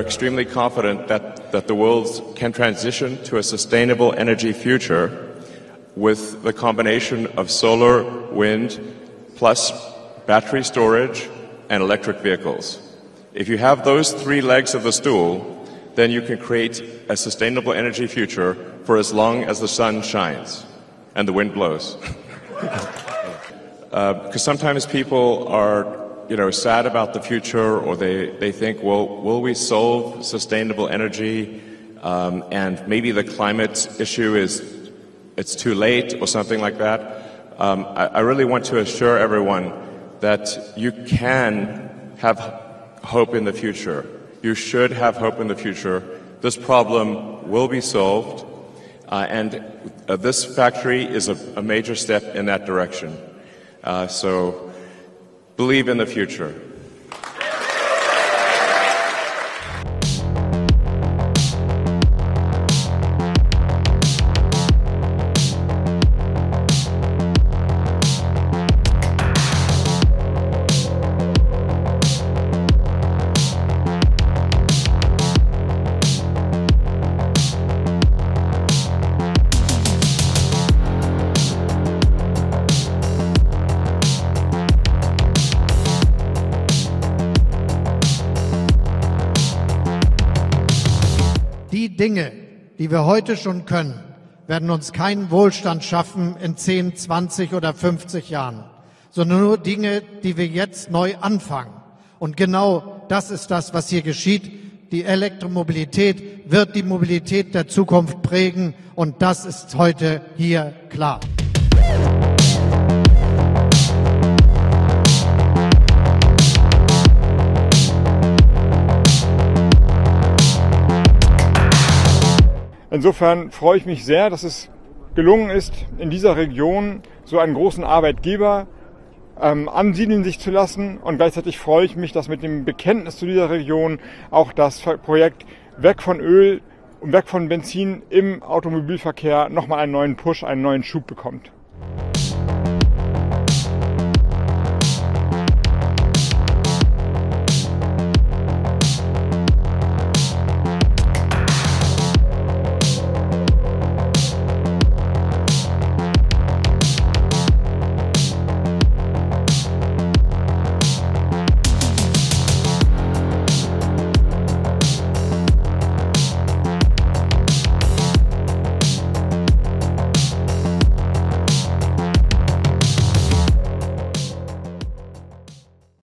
extremely confident that, that the world can transition to a sustainable energy future with the combination of solar, wind, plus battery storage and electric vehicles. If you have those three legs of the stool, then you can create a sustainable energy future for as long as the sun shines and the wind blows. Because uh, sometimes people are you know, sad about the future or they, they think, well, will we solve sustainable energy? Um, and maybe the climate issue is it's too late or something like that. Um, I, I really want to assure everyone that you can have hope in the future. You should have hope in the future. This problem will be solved, uh, and uh, this factory is a, a, major step in that direction. Uh, so believe in the future. Die Dinge, die wir heute schon können, werden uns keinen Wohlstand schaffen in 10, 20 oder 50 Jahren, sondern nur Dinge, die wir jetzt neu anfangen. Und genau das ist das, was hier geschieht. Die Elektromobilität wird die Mobilität der Zukunft prägen und das ist heute hier klar. Insofern freue ich mich sehr, dass es gelungen ist, in dieser Region so einen großen Arbeitgeber ähm, ansiedeln sich zu lassen. Und gleichzeitig freue ich mich, dass mit dem Bekenntnis zu dieser Region auch das Projekt Weg von Öl und Weg von Benzin im Automobilverkehr nochmal einen neuen Push, einen neuen Schub bekommt.